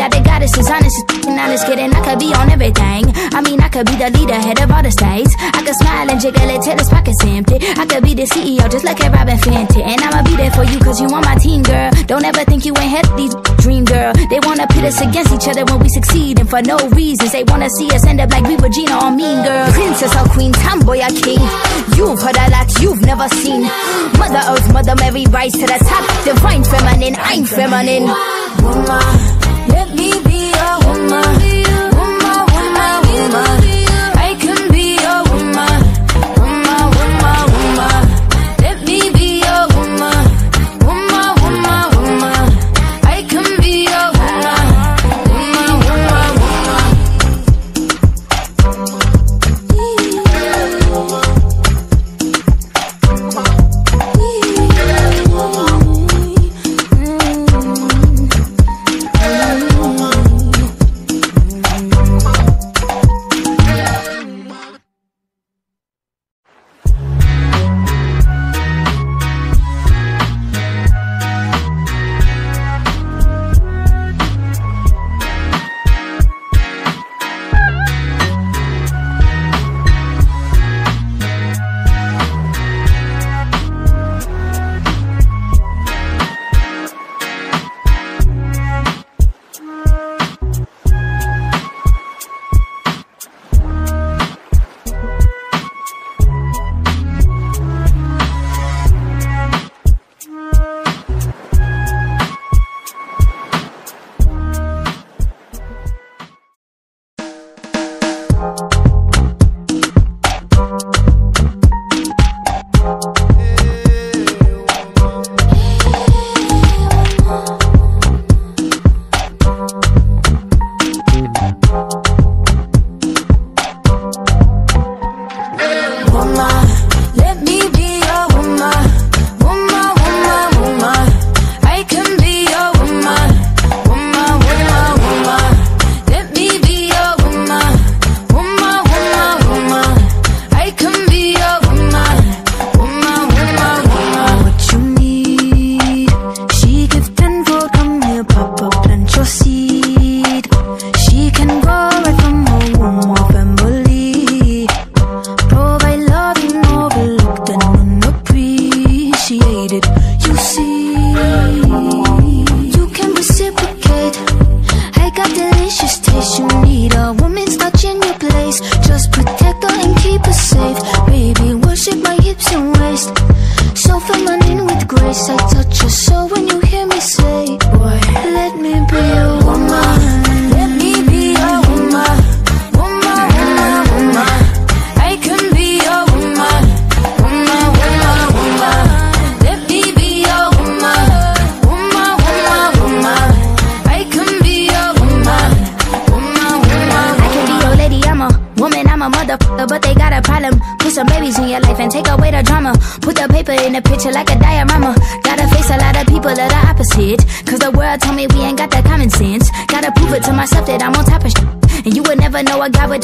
without a goddess is honest f***ing honest kidding. I could be on everything. I mean, I could be the leader, head of all the states. I could smile and jiggle it till his pockets empty. I could be the CEO, just like a Robyn Fenty. And I'ma be there for you, cause you on my team, girl. Don't ever think you ain't had these dream, girl. They wanna pit us against each other when we succeed, and for no reasons. They wanna see us end up like we Regina or Mean Girl. Princess or Queen, tomboy or king. You've heard a lot you've never seen. Mother Earth, Mother Mary, rise to the top. Divine feminine, I'm feminine. woman. Let me be your woman.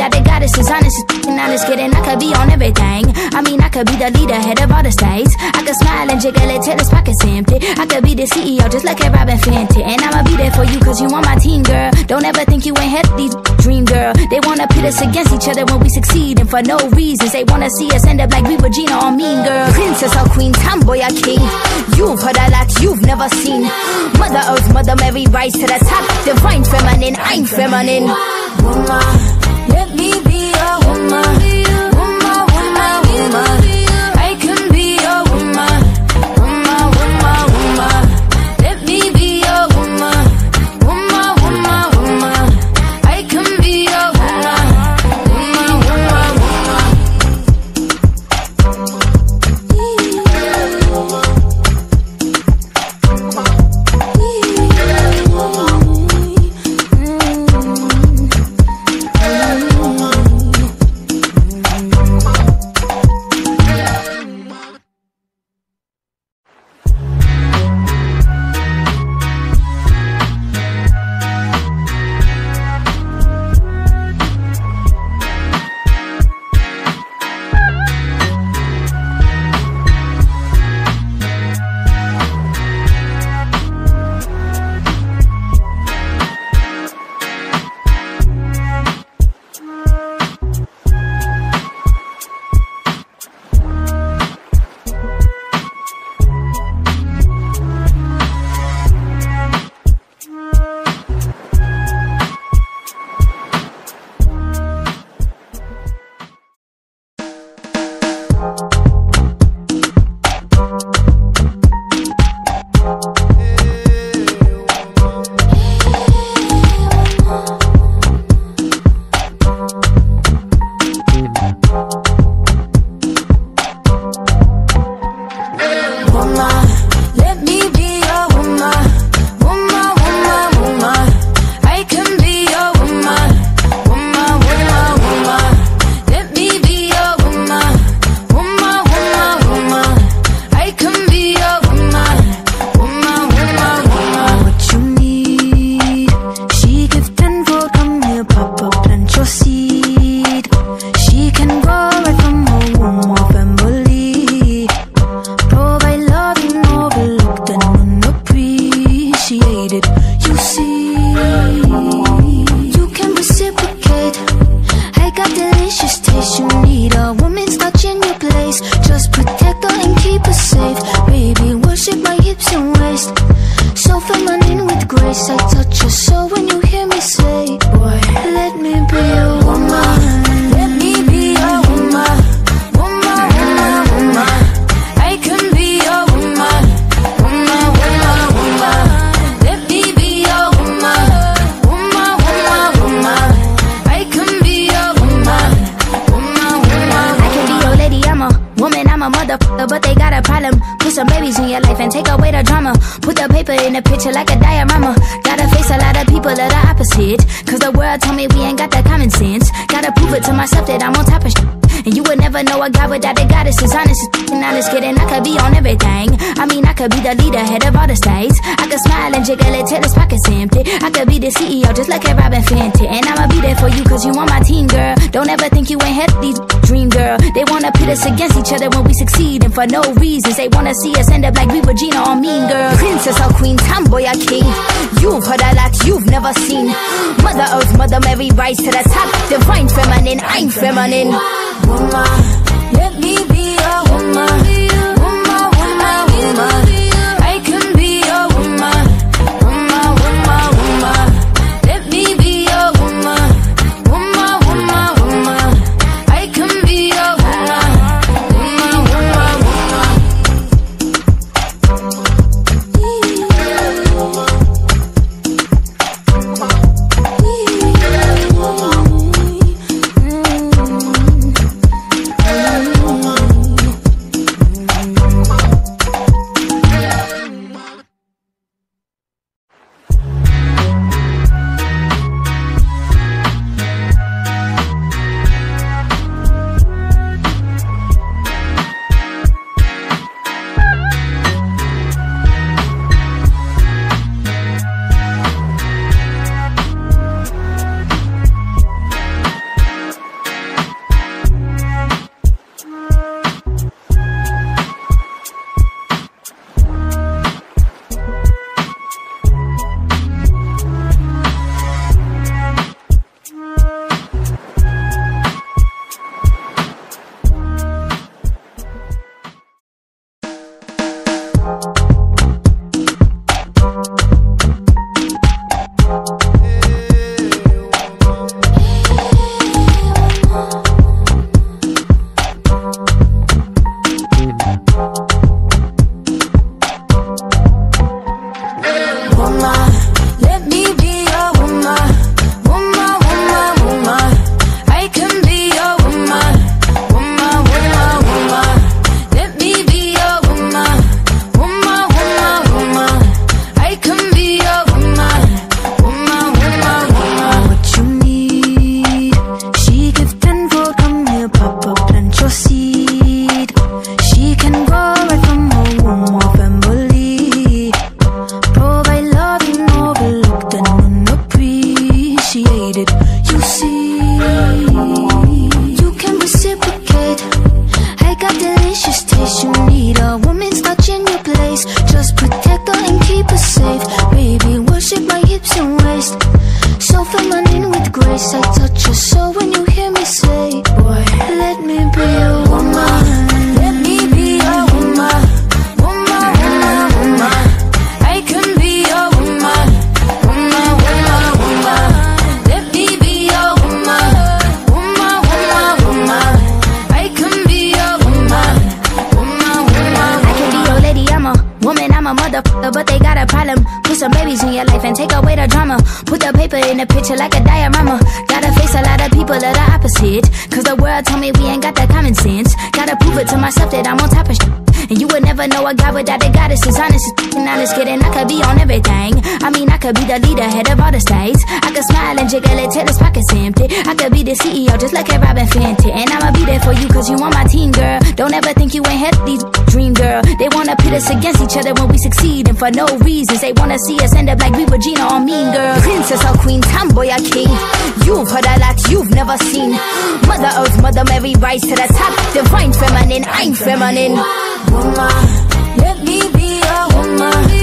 Know a guy without a goddess is honest. And honest kidding, I could be on everything. I mean, I could be the leader, head of all the states. I could smile and jiggle it till his pockets empty. I could be the CEO, just like a Robyn Fenty. And I'ma be there for you, cause you on my team, girl. Don't ever think you ain't had these dream, girl. They wanna pit us against each other when we succeed, and for no reasons. They wanna see us end up like we Regina or Mean Girl. Princess or Queen, tomboy or king. You've heard a lot you've never seen. Mother Earth, Mother Mary, rise to the top. Divine feminine, I'm feminine. Woman, let me be woman. Woman, without a goddess is honest. And honest kidding, I could be on everything. I mean, I could be the leader, head of all the states. I could smile and jiggle it till his pockets empty. I could be the CEO, just like a Robyn Fenty. And I'ma be there for you, cause you on my team, girl. Don't ever think you ain't these dream, girl. They wanna pit us against each other when we succeed, and for no reasons. They wanna see us end up like we Regina or Mean Girl. Princess or Queen, tomboy or king. You've heard a lot you've never seen. Mother Earth, Mother Mary, rise to the top. Divine feminine, I'm feminine. woman. Let me Know a guy goddess is honest honest kidding. I could be on everything. I mean, I could be the leader, head of all the states. I could smile and jiggle it till his pockets empty. I could be the CEO, just like a Robyn Fenty. And I'ma be there for you, cause you on my team, girl. Don't ever think you ain't had these dream, girl. They wanna pit us against each other when we succeed, and for no reasons. They wanna see us end up like we Regina or Mean Girl. Princess or Queen, tomboy or king. You've heard a lot you've never seen. Mother Earth, Mother Mary, rise to the top. Divine feminine, I'm feminine. Woman, let me be woman. Woman,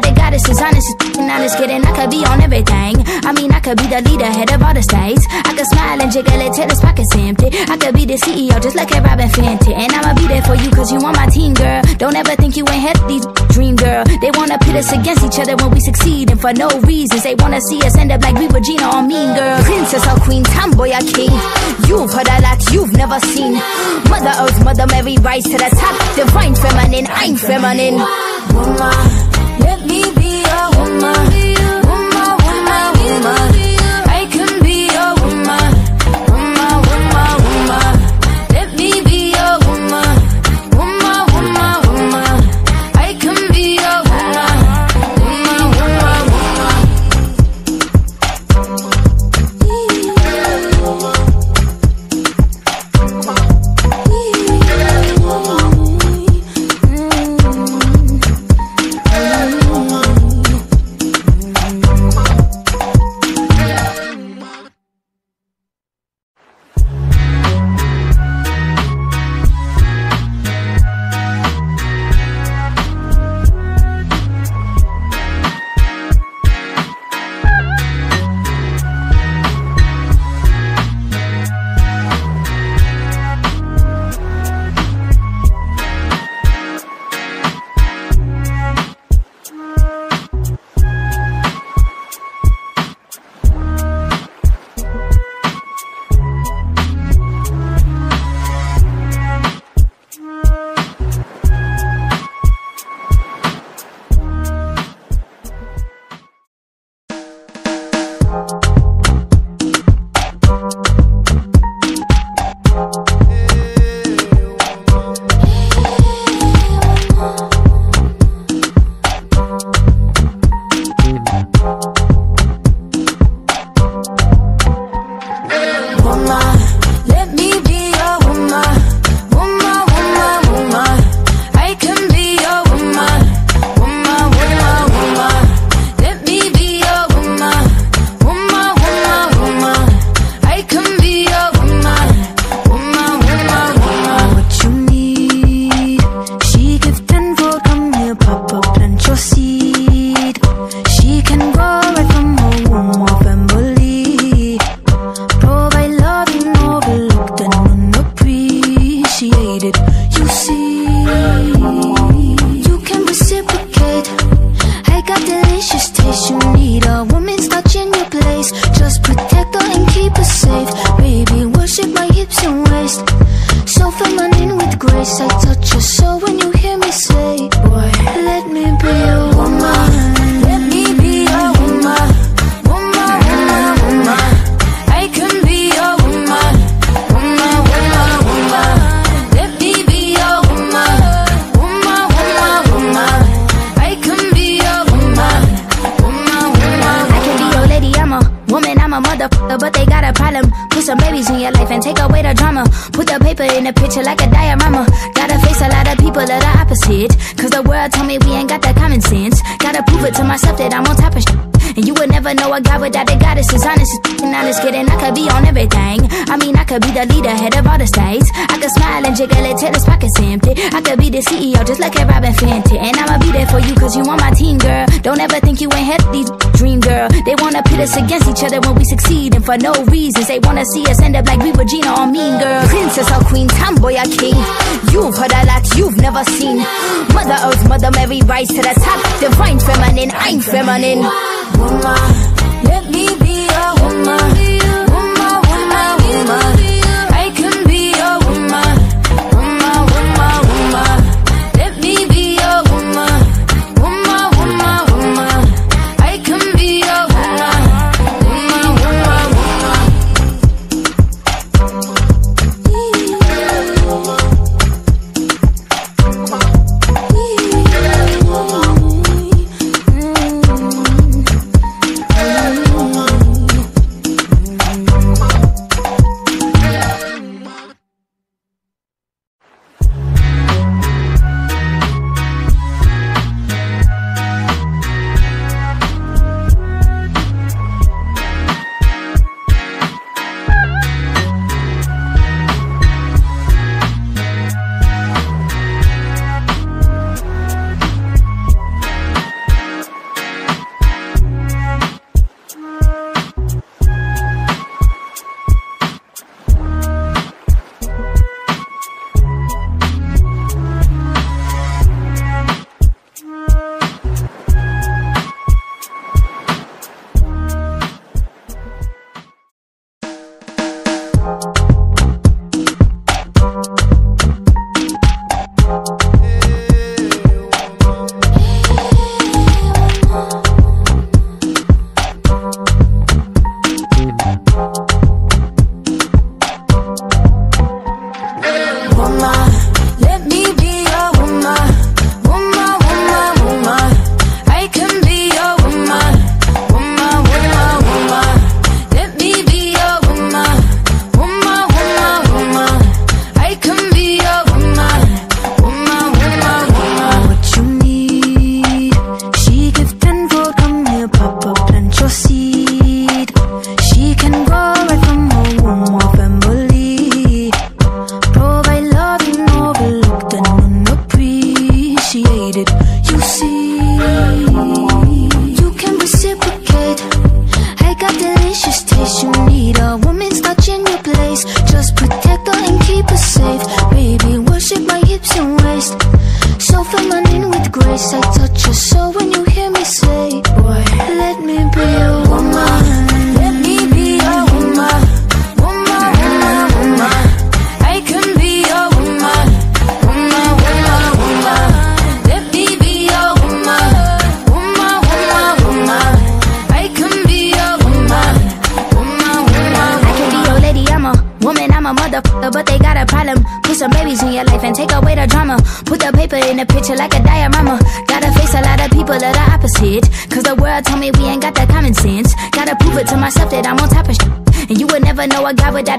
know a guy without a goddess is honest as honest kidding. I could be on everything. I mean, I could be the leader, head of all the states. I could smile and jiggle it till his pockets empty. I could be the CEO, just like a Robyn Fenty. And I'ma be there for you, cause you on my team, girl. Don't ever think you ain't these dream, girl. They wanna pit us against each other when we succeed, and for no reasons. They wanna see us end up like we Regina or Mean Girl. Princess or Queen, tomboy or king. You've heard a lot you've never seen. Mother Earth, Mother Mary, rise to the top. Divine feminine, I'm feminine. Woman, let me be a woman. The goddess is honest, and honest kidding. I could be on everything. I mean, I could be the leader, head of all the states. I could smile and jiggle it till his pockets empty. I could be the CEO, just like a Robyn Fenty. And I'ma be there for you, cause you on my team, girl. Don't ever think you ain't healthy, dream girl. They wanna pit us against each other when we succeed, and for no reasons. They wanna see us end up like we Regina or Mean Girl. Princess or Queen, Tomboy or King. You've heard a lot you've never seen. Mother Earth, Mother Mary, rise to the top. Divine feminine, I'm feminine. Woman.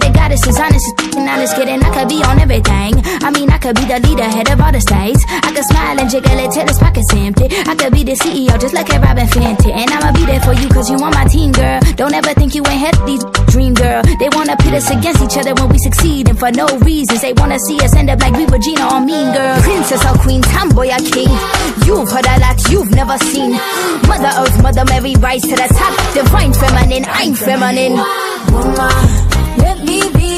A goddess is honest. And honest kidding, I could be on everything. I mean, I could be the leader, head of all the states. I could smile and jiggle it till his pockets empty. I could be the CEO, just like a Robyn Fenty. And I'ma be there for you, cause you on my team, girl. Don't ever think you ain't had these dream, girl. They wanna pit us against each other when we succeed, and for no reasons. They wanna see us end up like we Regina or Mean Girl. Princess or Queen, tomboy or king. You've heard a lot you've never seen. Mother Earth, Mother Mary, rise to the top. Divine feminine, I'm feminine. Woman, let me be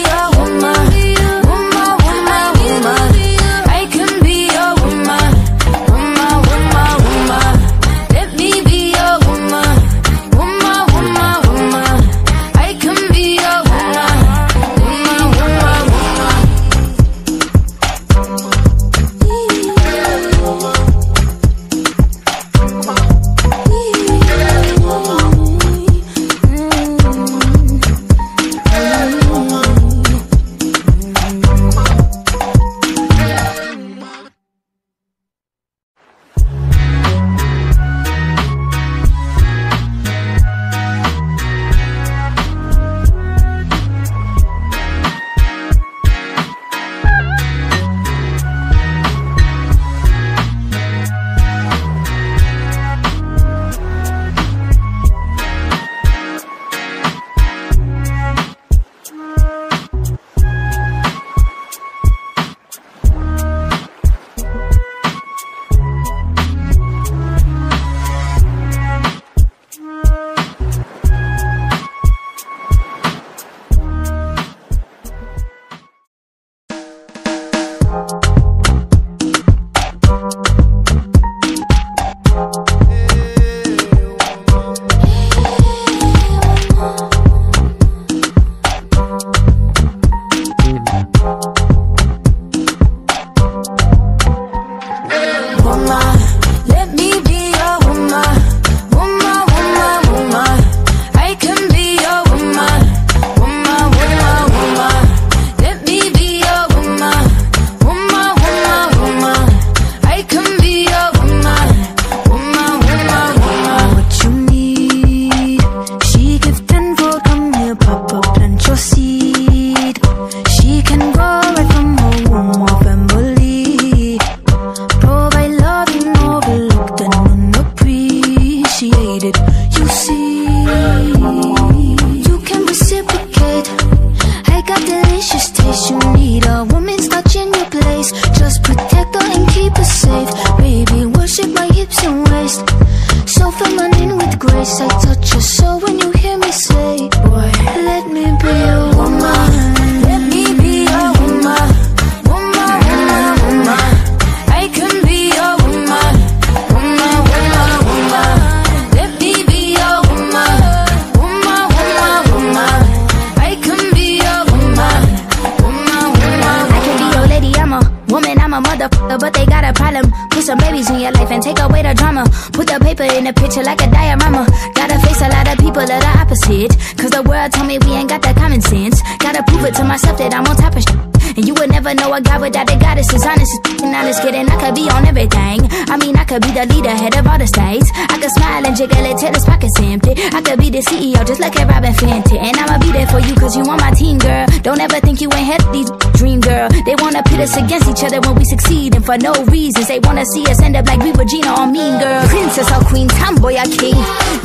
goddess is honest. And honest kidding, I could be on everything. I mean, I could be the leader, head of all the states. I could smile and jiggle it till his pockets empty. I could be the CEO, just like a Robyn Fenty. And I'ma be there for you, cause you on my team, girl. Don't ever think you ain't these dream, girl. They wanna pit us against each other when we succeed, and for no reasons. They wanna see us end up like we Regina or Mean Girl. Princess or Queen, tomboy or king.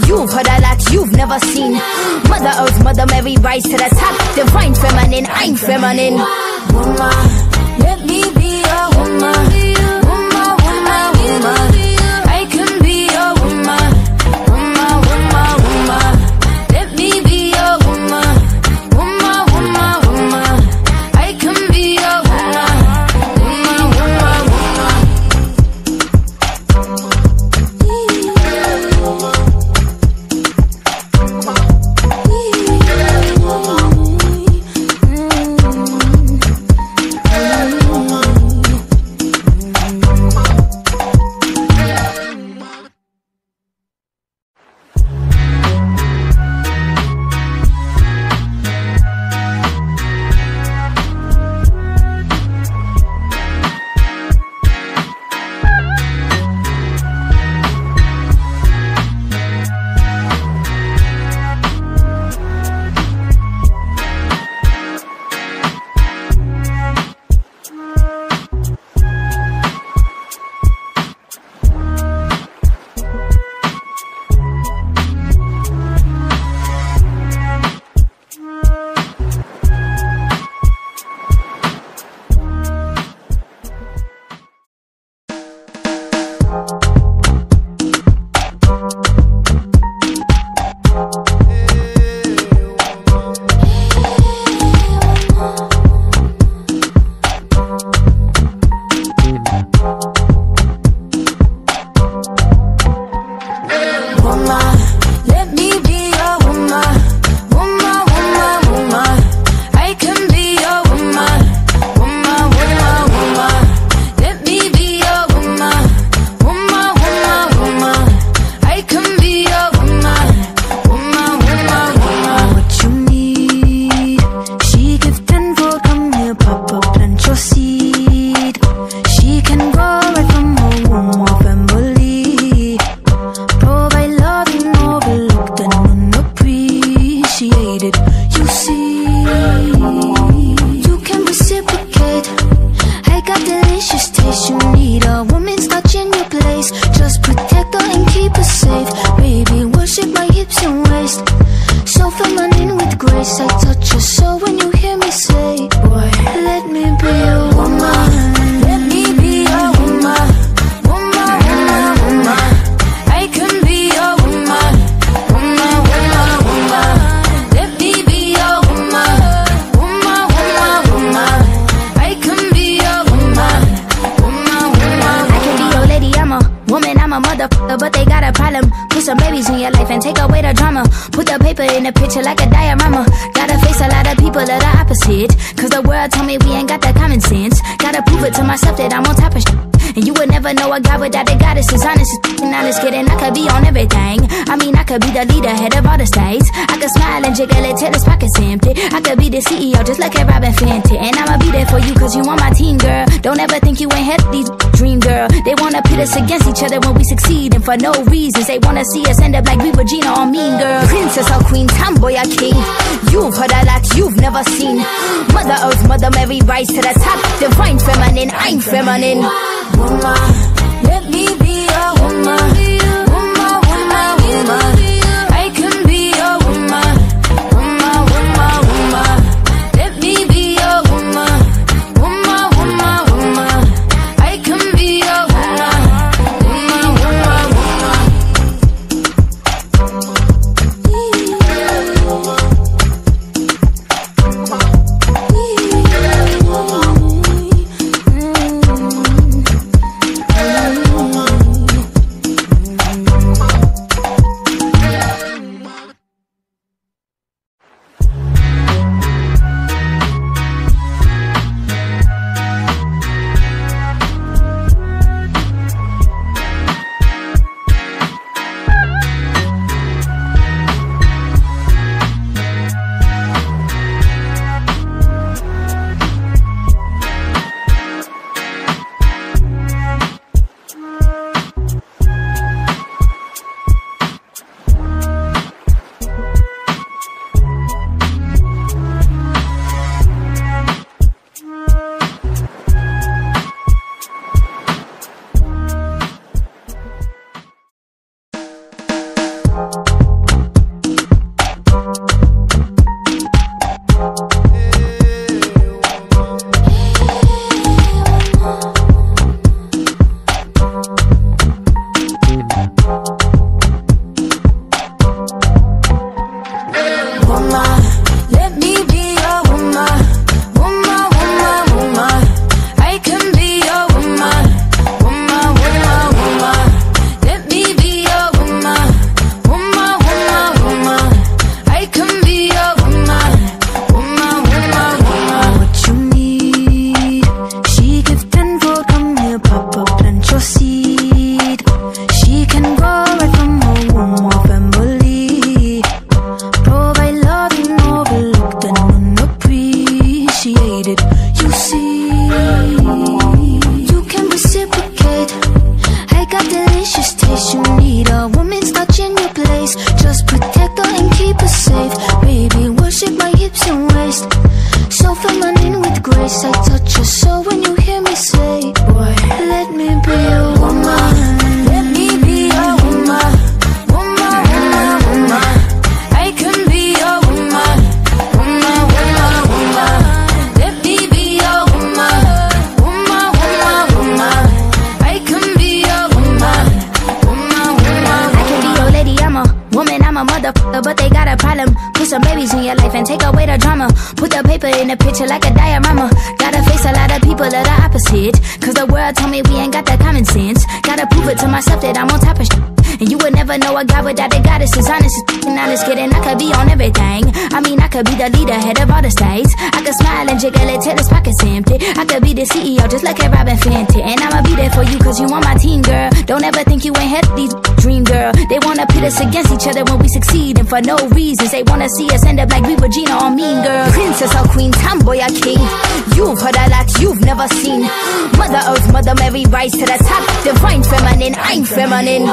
You've heard a lot you've never seen. Mother Earth, Mother Mary, rise to the top. Divine feminine, I'm feminine. woman. Let me be a woman. A goddess is honest f***ing honest kidding. I could be on everything. I mean, I could be the leader, head of all the states. I could smile and jiggle it till his pockets empty. I could be the CEO, just like a Robyn Fenty. And I'ma be there for you, cause you on my team, girl. Don't ever think you ain't had these dream, girl. They wanna pit us against each other when we succeed, and for no reasons. They wanna see us end up like we Regina or Mean Girl. Princess or Queen, tomboy or king. You've heard a lot you've never seen. Mother Earth, Mother Mary, rise to the top. Divine feminine, I'm feminine. Woman, let me be woman. Goddess is honest as f***ing honest kidding. I could be on everything. I mean, I could be the leader, head of all the states. I could smile and jiggle it till his pockets empty. I could be the CEO, just like a Robyn Fenty. And I'ma be there for you, cause you on my team, girl. Don't ever think you ain't had these dream, girl. They wanna pit us against each other when we succeed, and for no reasons. They wanna see us end up like we Regina or Mean Girl. Princess or Queen, tomboy or king. You've heard a lot you've never seen. Mother Earth, Mother Mary, rise to the top. Divine feminine, I'm feminine.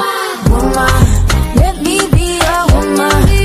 Woman, let me be a woman.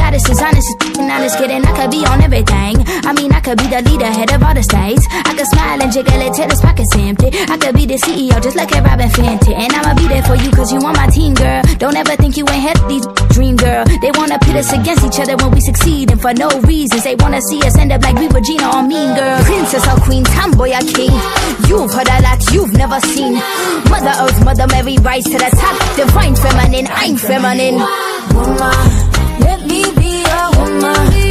Goddess is honest. Is honest, kidding. I could be on everything. I mean, I could be the leader, head of all the states. I could smile and jiggle it till his pockets empty. I could be the CEO, just like a Robyn Fenty. And I'ma be there for you, cause you on my team, girl. Don't ever think you ain't had these dream, girl. They wanna pit us against each other when we succeed, and for no reasons. They wanna see us end up like we Regina or Mean Girl. Princess or Queen, Tomboy or King. You've heard a lot you've never seen. Mother Earth, Mother Mary, rise to the top. Divine feminine, I'm feminine. Woman, let me be a woman.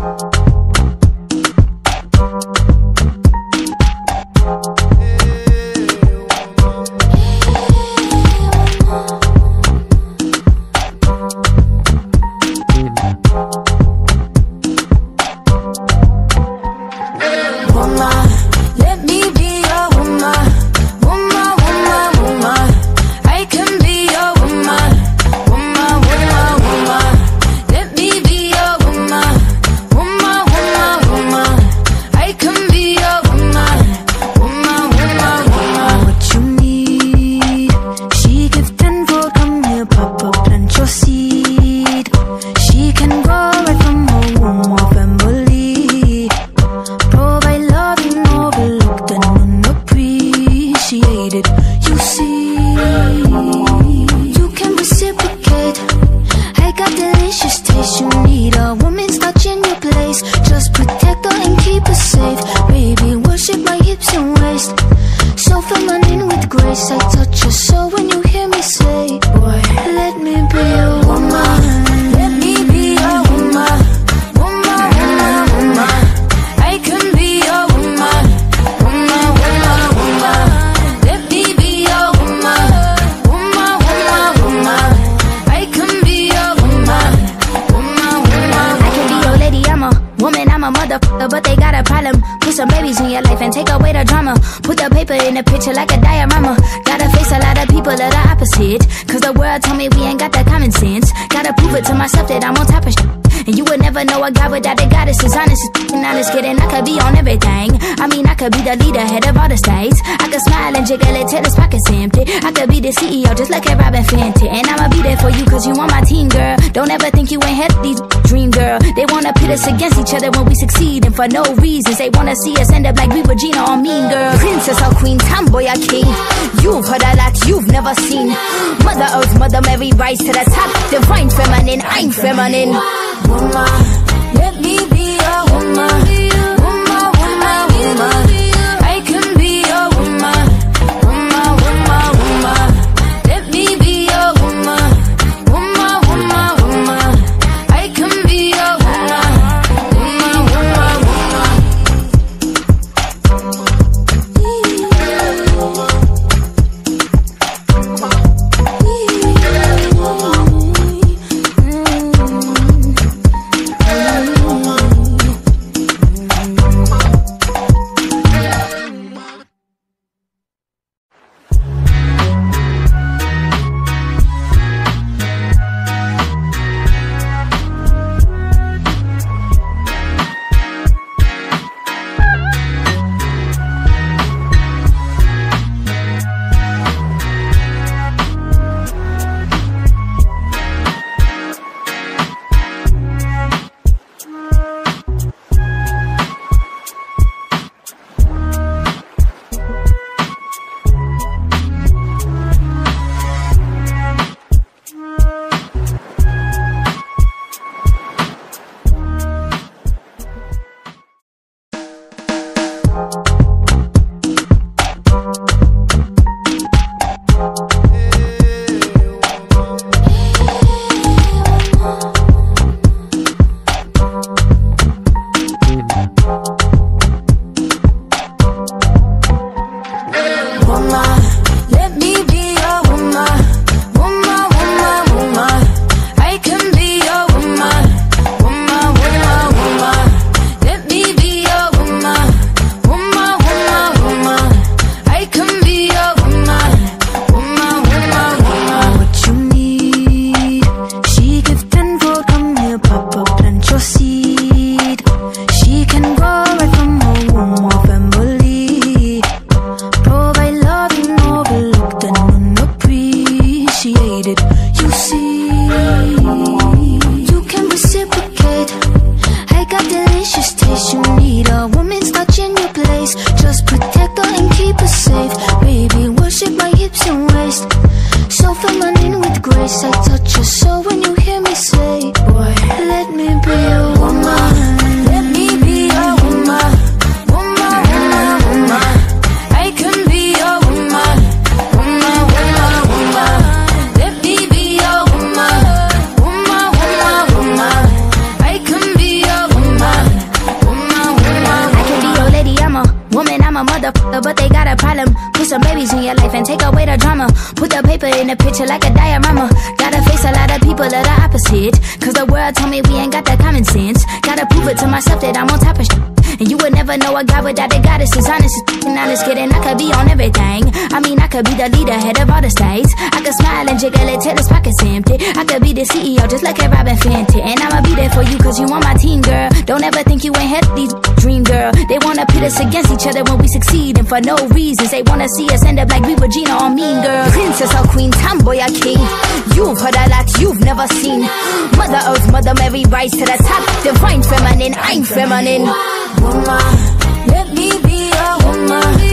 Woman, goddess is honest. Is honest, kidding. I could be on everything. I mean, I could be the leader, head of all the states. I could smile and jiggle it till his pockets empty. I could be the CEO, just like a Robyn Fenty. And I'ma be there for you, cause you on my team, girl. Don't ever think you ain't had these dream, girl. They wanna pit us against each other when we succeed, and for no reasons. They wanna see us end up like we Regina or Mean Girl. Princess or Queen, Tomboy or King. You've heard a lot you've never seen. Mother Earth, Mother Mary, rise to the top. Divine feminine, I'm feminine. woman. goddess is honest as and honest kidding. I could be on everything. I mean, I could be the leader, head of all the states. I could smile and jiggle it till his pockets empty. I could be the CEO, just like a Robyn Fenty. And I'ma be there for you, cause you on my team, girl. Don't ever think you ain't these dream, girl. They wanna pit us against each other when we succeed, and for no reasons. They wanna see us end up like we Regina or Mean Girl. Princess or Queen, tomboy or king. You've heard a lot you've never seen. Mother Earth, Mother Mary, rise to the top. Divine feminine, I'm feminine. woman. Let me be a woman.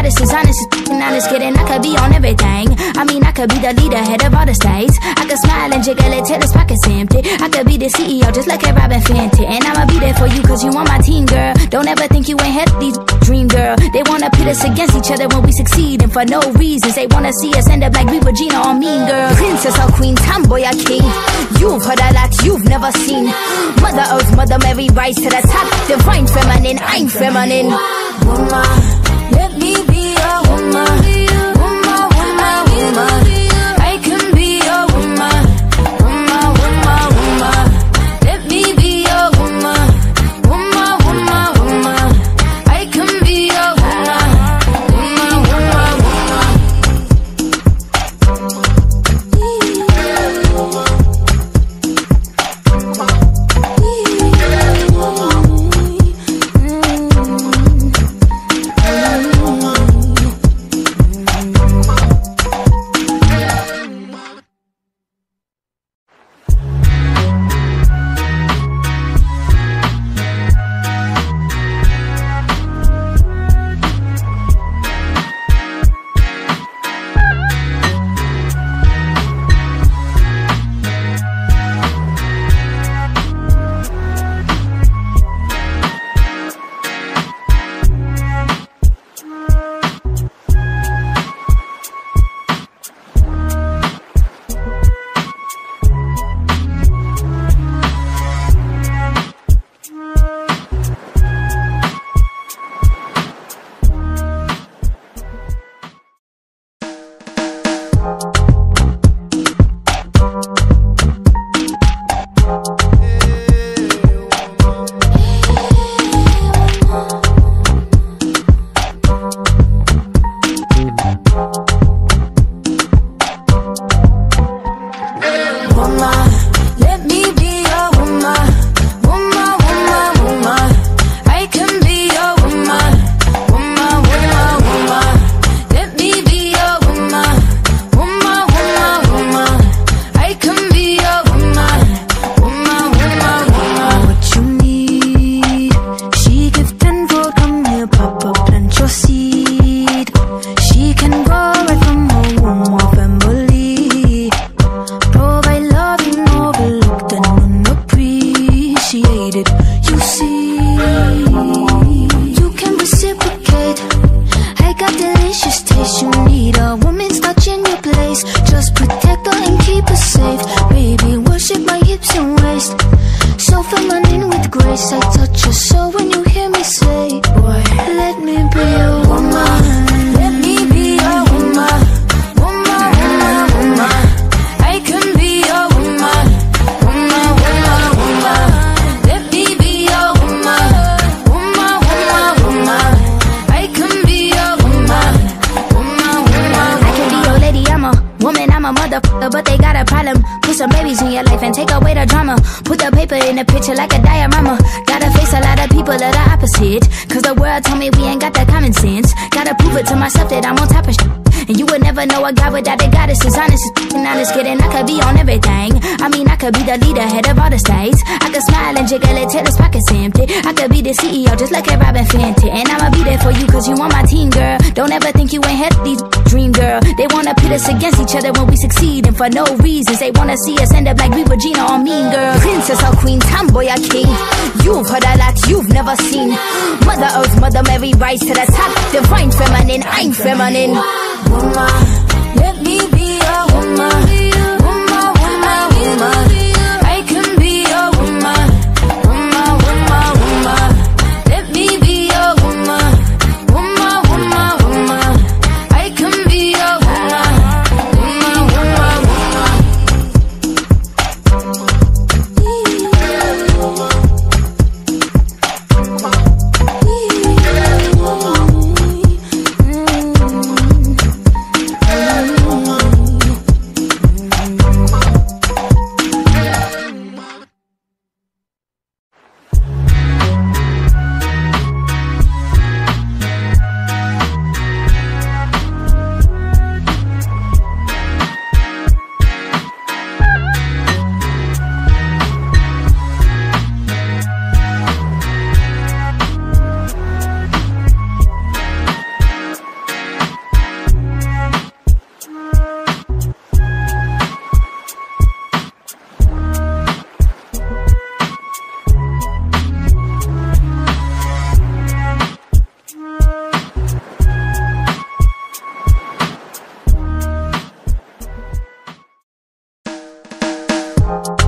Goddess is honest and honest kidding. I could be on everything. I mean, I could be the leader, head of all the states. I could smile and jiggle it till his pockets empty. I could be the CEO, just like a Robyn Fenty. And I'ma be there for you, cause you on my team, girl. Don't ever think you ain't had these dream, girl. They wanna pit us against each other when we succeed, and for no reasons. They wanna see us end up like we Regina or Mean Girl. Princess or Queen, tomboy or king. You've heard a lot you've never seen. Mother Earth, Mother Mary, rise to the top. Divine feminine, I'm feminine. woman. Let me be woman, woman. Goddess is honest as and honest kidding. I could be on everything. I mean, I could be the leader, head of all the states. I could smile and jiggle it till his pockets empty. I could be the CEO, just like a Robyn Fenty. And I'ma be there for you, cause you on my team, girl. Don't ever think you ain't had these dream, girl. They wanna pit us against each other when we succeed, and for no reasons. They wanna see us end up like we Regina or Mean Girl. Princess or Queen, tomboy or king. You've heard a lot you've never seen. Mother Earth, Mother Mary, rise to the top. Divine feminine, I'm feminine. Woman, let me be woman.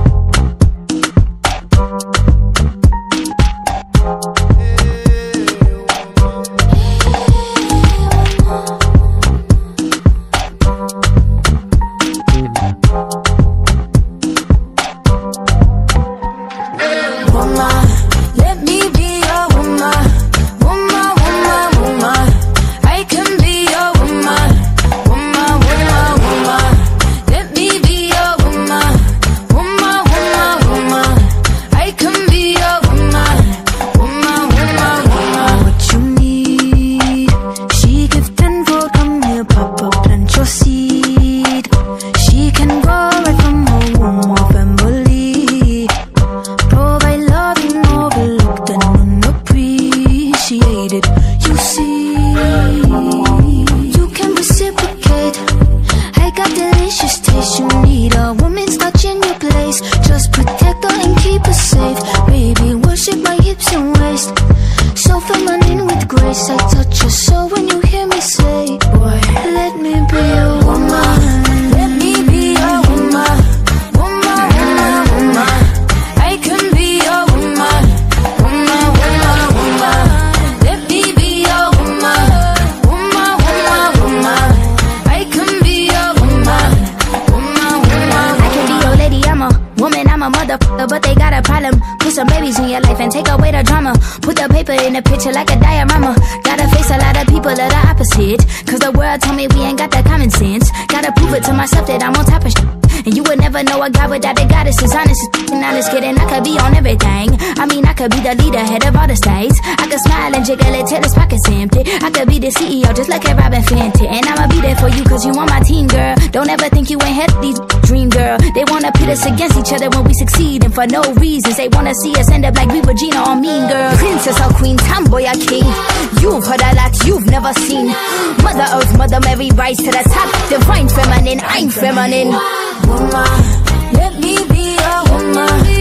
Goddess is honest as and honest kidding. I could be on everything. I mean, I could be the leader, head of all the states. I could smile and jiggle it till his pockets empty. I could be the CEO, just like a Robyn Fenty. And I'ma be there for you, cause you on my team, girl. Don't ever think you ain't these dream, girl. They wanna pit us against each other when we succeed, and for no reasons. They wanna see us end up like we Regina or Mean Girl. Princess or Queen, tomboy or king. You've heard a lot you've never seen. Mother Earth, Mother Mary, rise to the top. Divine feminine, I'm feminine. woman. Let me be your woman.